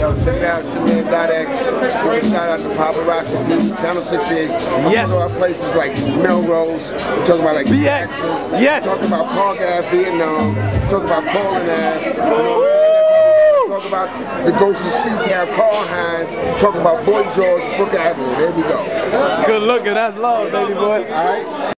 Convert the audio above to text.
Yo, check it out, Shaman.x. Give a shout out to Popparotz TV, Channel 68. Yes. Our places like Melrose. We're talking about like BX. Jackson. Yes. Talking about Park Ave, Vietnam. Talking about Poland Ave. Talk about the Ghost of C-Town, Carl Hines. Talk about Boy George, Brook Avenue. There we go. Good looking, that's love, baby boy. All right?